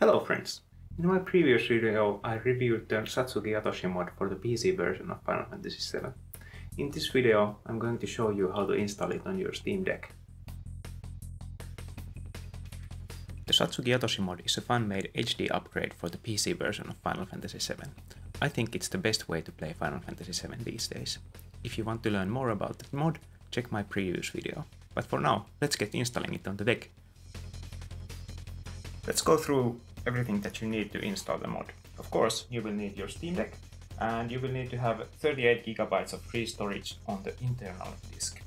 Hello friends! In my previous video I reviewed the Satsuki Yatoshi mod for the PC version of Final Fantasy VII. In this video I'm going to show you how to install it on your Steam Deck. The Satsuki Yatoshi mod is a fan-made HD upgrade for the PC version of Final Fantasy VII. I think it's the best way to play Final Fantasy VII these days. If you want to learn more about the mod, check my previous video. But for now, let's get installing it on the deck. Let's go through everything that you need to install the mod. Of course, you will need your Steam Deck, and you will need to have 38 gigabytes of free storage on the internal disk.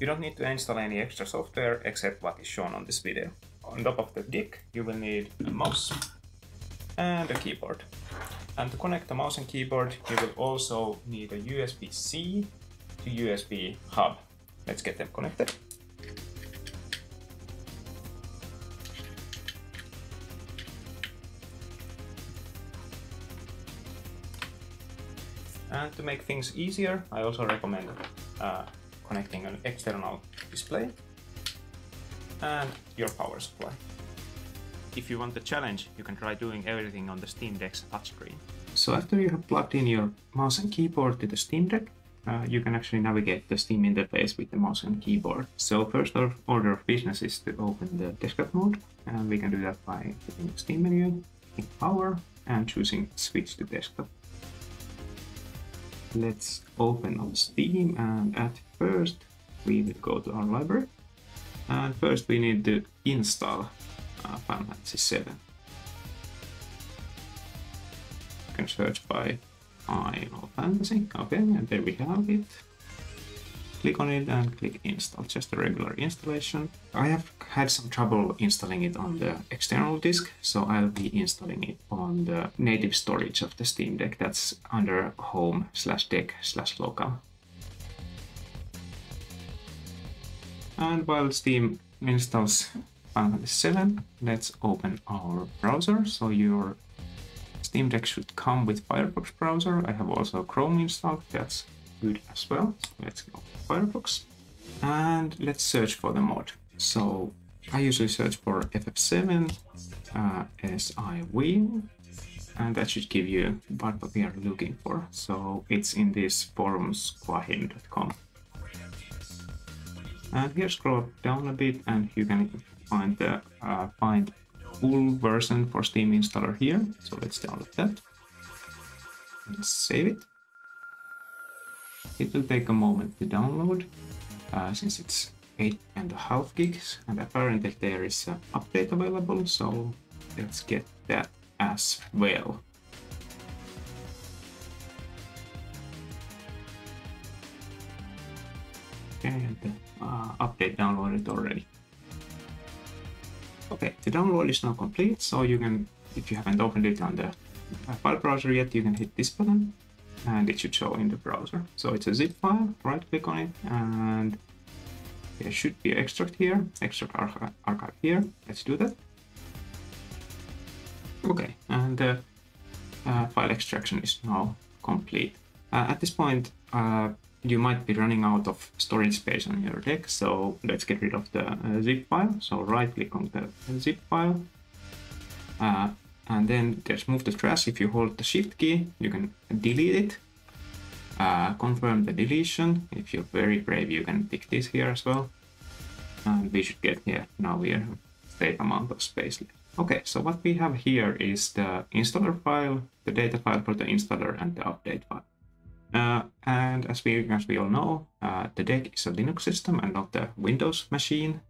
You don't need to install any extra software except what is shown on this video. On top of the disk, you will need a mouse and a keyboard. And to connect the mouse and keyboard, you will also need a USB-C to USB hub. Let's get them connected. And to make things easier, I also recommend uh, connecting an external display and your power supply. If you want the challenge, you can try doing everything on the Steam Deck's touchscreen. So after you have plugged in your mouse and keyboard to the Steam Deck, uh, you can actually navigate the Steam interface with the mouse and keyboard. So first order of business is to open the desktop mode, and we can do that by the Steam menu, hitting power, and choosing switch to desktop let's open on Steam and at first we will go to our library. And first we need to install uh, Final Fantasy VII. You can search by Final Fantasy, okay, and there we have it click on it and click install, just a regular installation. I have had some trouble installing it on the external disk, so I'll be installing it on the native storage of the Steam Deck that's under home slash deck slash local. And while Steam installs Final Fantasy VII, let's open our browser. So your Steam Deck should come with Firefox browser. I have also Chrome installed, that's good as well. Let's go Firefox and let's search for the mod. So I usually search for FF7 uh, SIV and that should give you what we are looking for. So it's in this forums qhimm.com. And here scroll down a bit and you can find the uh, find full version for Steam installer here. So let's download that and save it. It will take a moment to download uh, since it's eight and a half gigs and apparently there is an update available so let's get that as well. And uh, update downloaded already. Okay, the download is now complete, so you can, if you haven't opened it on the file browser yet, you can hit this button and it should show in the browser. So it's a zip file, right click on it and there should be extract here, extract archive, here. Let's do that. Okay, and the uh, file extraction is now complete. Uh, at this point, uh, you might be running out of storage space on your deck, so let's get rid of the uh, zip file. So right click on the zip file, uh, and then there's move to trash. If you hold the shift key, you can delete it. Uh, confirm the deletion. If you're very brave, you can pick this here as well. And we should get here. Now we have safe amount of space. Okay, so what we have here is the installer file, the data file for the installer, and the update file. Uh, and as we, as we all know, uh, the deck is a Linux system and not a Windows machine.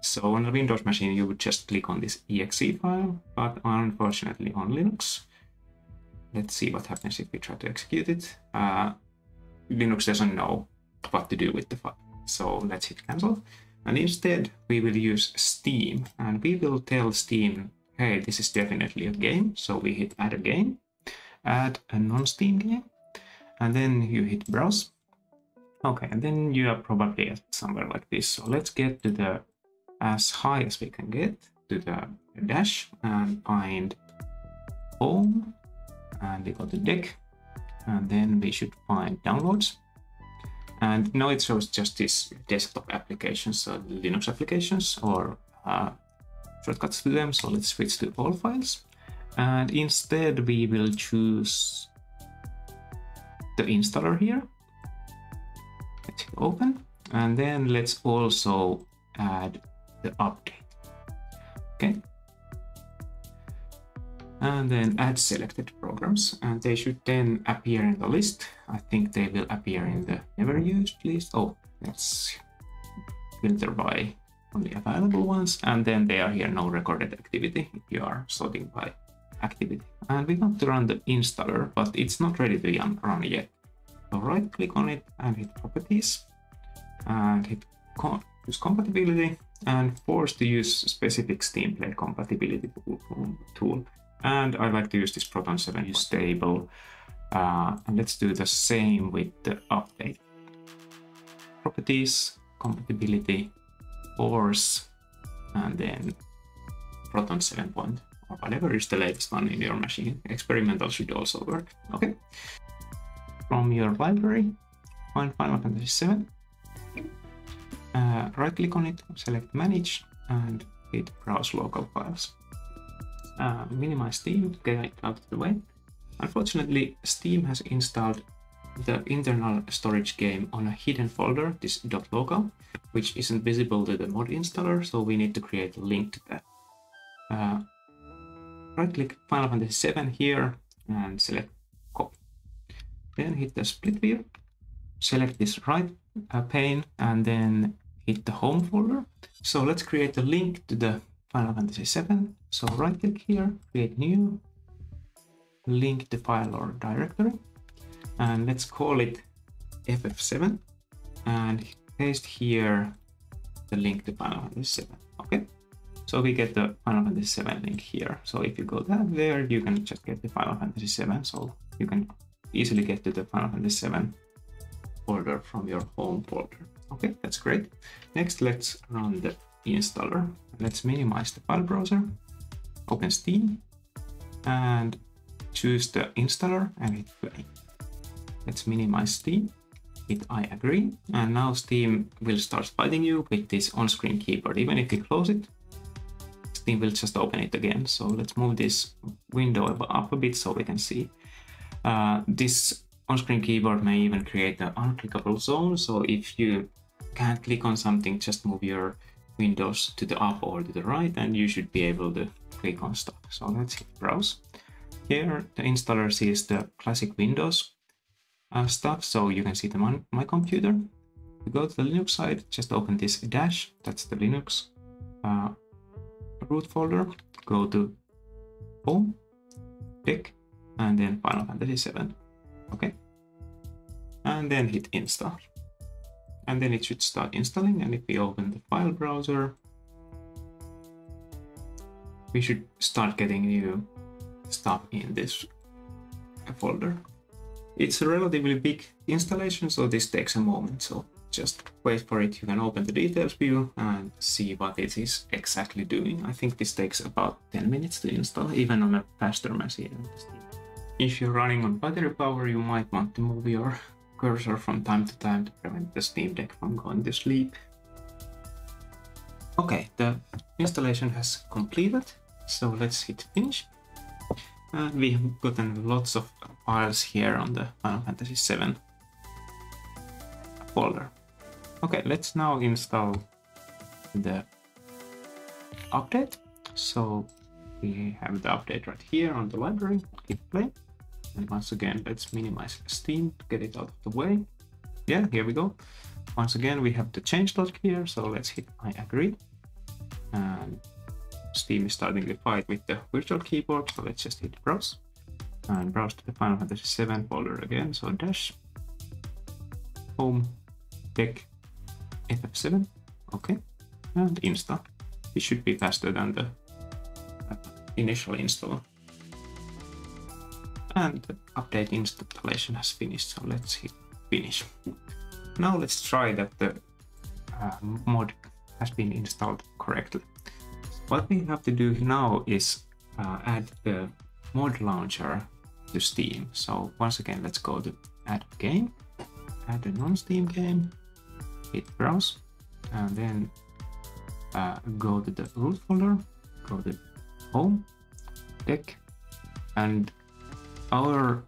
So on a Windows machine, you would just click on this exe file, but unfortunately on Linux, let's see what happens if we try to execute it. Uh, Linux doesn't know what to do with the file. So let's hit cancel. And instead, we will use Steam and we will tell Steam, hey, this is definitely a game. So we hit add a game, add a non-Steam game, and then you hit browse. Okay, and then you are probably at somewhere like this. So let's get to the as high as we can get to the dash and find home. And we go to deck. And then we should find downloads. And now it shows just this desktop applications so linux applications or uh, shortcuts to them. So let's switch to all files. And instead we will choose the installer here. Let's hit open. And then let's also add the update. Okay. And then add selected programs and they should then appear in the list. I think they will appear in the never used list. Oh, let's filter by only available ones and then they are here no recorded activity if you are sorting by activity. And we want to run the installer, but it's not ready to run yet. So right click on it and hit properties and hit use compatibility and force to use specific Steam Play compatibility tool. And I like to use this Proton 7 stable. Uh, and let's do the same with the update. Properties, compatibility, force, and then Proton 7 point or whatever is the latest one in your machine. Experimental should also work. Okay. From your library, find Final Fantasy VII. Uh, right click on it, select manage and hit browse local files. Uh, minimize Steam to get it out of the way. Unfortunately, Steam has installed the internal storage game on a hidden folder, this .local, which isn't visible to the mod installer, so we need to create a link to that. Uh, right click Final Fantasy VII here and select copy. Then hit the split view, select this right uh, pane and then hit the home folder. So let's create a link to the Final Fantasy VII. So right click here, create new, link the file or directory, and let's call it FF7 and paste here the link to Final Fantasy VII. Okay. So we get the Final Fantasy VII link here. So if you go that there, you can just get the Final Fantasy VII. So you can easily get to the Final Fantasy VII folder from your home folder. Okay, that's great. Next, let's run the installer. Let's minimize the file browser, open Steam, and choose the installer and hit play. Let's minimize Steam, hit I agree, and now Steam will start fighting you with this on-screen keyboard. Even if you close it, Steam will just open it again. So let's move this window up a bit so we can see. Uh, this on-screen keyboard may even create an unclickable zone. So if you can't click on something, just move your windows to the up or to the right and you should be able to click on stuff. So let's hit browse. Here the installer sees the classic Windows uh, stuff, so you can see the my, my computer. Go to the Linux side, just open this dash, that's the Linux uh, root folder. Go to home, pick, and then Final Fantasy 7. Okay. And then hit install and then it should start installing and if we open the file browser we should start getting new stuff in this folder. It's a relatively big installation so this takes a moment so just wait for it. You can open the details view and see what it is exactly doing. I think this takes about 10 minutes to install even on a faster machine. If you're running on battery power you might want to move your cursor from time to time to prevent the Steam Deck from going to sleep. Okay, the installation has completed, so let's hit finish. And we have gotten lots of files here on the Final Fantasy VII folder. Okay, let's now install the update. So we have the update right here on the library. Hit play. And once again, let's minimize Steam to get it out of the way. Yeah, here we go. Once again, we have the change changelog here, so let's hit I agree. And Steam is starting the fight with the virtual keyboard, so let's just hit browse. And browse to the Final Fantasy VII folder again, so dash, home, deck, FF7, okay, and install. It should be faster than the initial install and the update installation has finished, so let's hit finish. Now let's try that the uh, mod has been installed correctly. What we have to do now is uh, add the mod launcher to Steam. So once again, let's go to add game, add a non-Steam game, hit browse, and then uh, go to the root folder, go to home, deck, And our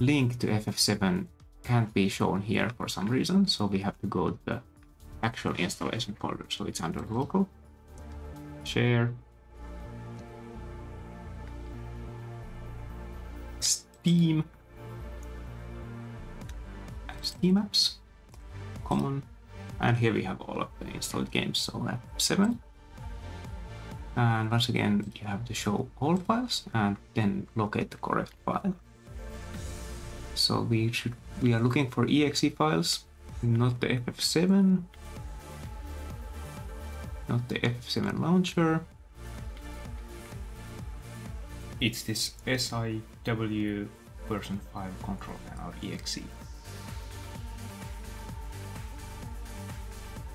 link to FF7 can't be shown here for some reason, so we have to go to the actual installation folder. So it's under local, share, Steam, Steam apps, common, and here we have all of the installed games. So F7, and once again you have to show all files and then locate the correct file. So we should we are looking for exe files not the ff7 not the ff7 launcher. It's this SYW version 5 control panel exe.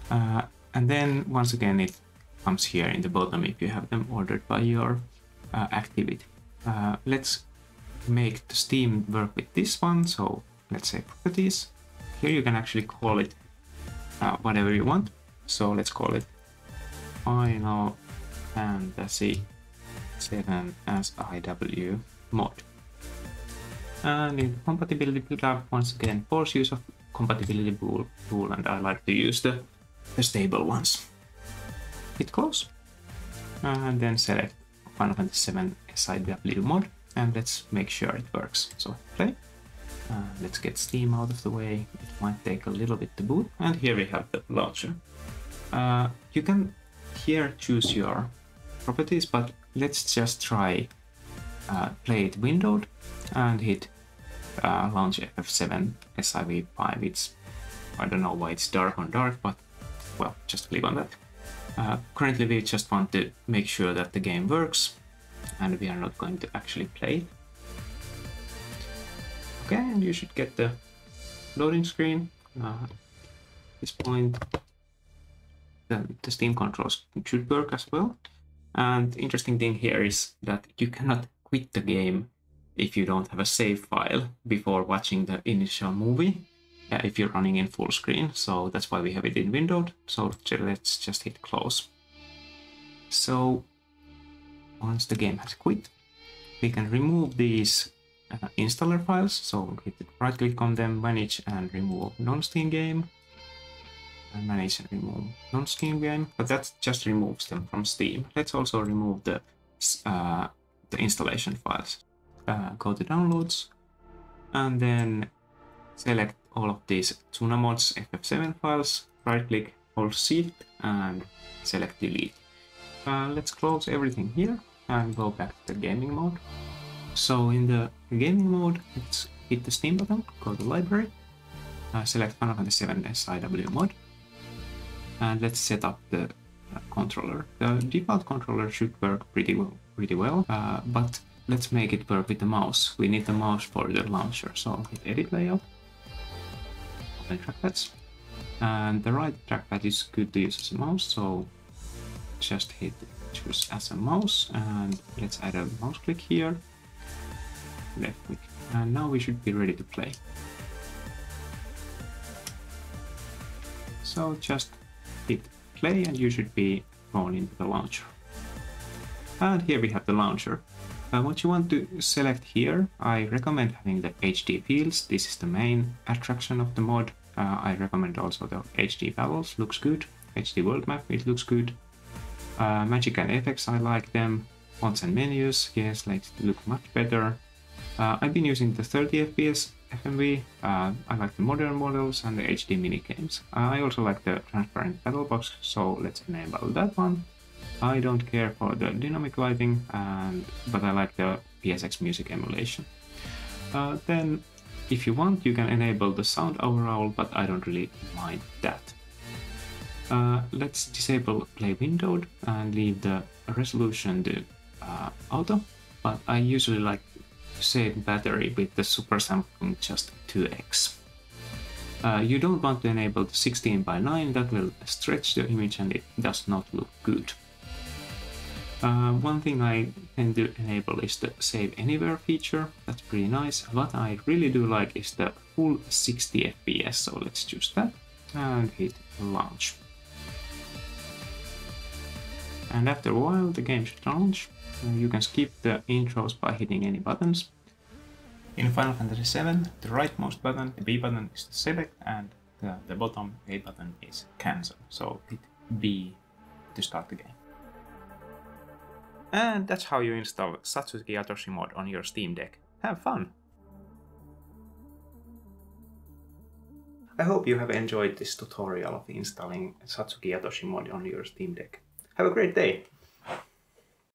Uh, and then once again it comes here in the bottom if you have them ordered by your uh, activity. Uh, let's make the Steam work with this one. So let's say properties. Here you can actually call it uh, whatever you want. So let's call it Final Fantasy 7 SYW mod. And in compatibility build once again, force use of compatibility tool and I like to use the, the stable ones hit close and then select Final Fantasy 7 SYW mod and let's make sure it works. So play. Uh, let's get Steam out of the way. It might take a little bit to boot. And here we have the launcher. Uh, you can here choose your properties, but let's just try uh, play it windowed and hit uh, launch FF7 SIV5. It's I don't know why it's dark on dark, but well, just click on that. Uh, currently we just want to make sure that the game works and we are not going to actually play it. Okay, and you should get the loading screen. Uh, at this point, the, Steam controls should work as well. And interesting thing here is that you cannot quit the game if you don't have a save file before watching the initial movie if you're running in full screen. So that's why we have it in windowed. So let's just hit close. So once the game has quit, we can remove these uh, installer files. So hit right click on them, manage and remove non-Steam game. And manage and remove non-Steam game, but that just removes them from Steam. Let's also remove the, uh, the installation files. Uh, go to downloads and then select all of these Tsunamods FF7 files, right click, hold shift and select delete. Uh, let's close everything here and go back to the gaming mode. So in the gaming mode, let's hit the Steam button, go to library, uh, select Final Fantasy VII SYW mod, and let's set up the uh, controller. The default controller should work pretty well, pretty well uh, but let's make it work with the mouse. We need the mouse for the launcher, so hit edit layout, open trackpads. And the right trackpad is good to use as a mouse, so just hit choose as a mouse and let's add a mouse click here, left click. And now we should be ready to play. So just hit play and you should be thrown into the launcher. And here we have the launcher. Uh, what you want to select here, I recommend having the HD fields. This is the main attraction of the mod. Uh, I recommend also the HD bubbles, looks good. HD world map, it looks good. Uh, magic and effects, I like them. Fonts and menus, yes, like look much better. Uh, I've been using the 30 FPS FMV. Uh, I like the modern models and the HD minigames. Uh, I also like the transparent battle box, so let's enable that one. I don't care for the dynamic lighting, and but I like the PSX music emulation. Uh, then, if you want, you can enable the sound overall, but I don't really mind that. Uh, let's disable play windowed and leave the resolution to uh, auto, but I usually like to save battery with the super sampling just 2x. Uh, you don't want to enable the 16 by 9, that will stretch the image and it does not look good. Uh, one thing I tend to enable is the save anywhere feature, that's pretty nice. What I really do like is the full 60 FPS, so let's choose that and hit launch. And after a while the game should launch. Uh, you can skip the intros by hitting any buttons. In Final Fantasy VII, the rightmost button, the B button, is to select, and the, the bottom A button is cancel. So hit B to start the game. And that's how you install Satsuki Yatoshi mod on your Steam Deck. Have fun! I hope you have enjoyed this tutorial of installing Satsuki Yatoshi mod on your Steam Deck. Have a great day!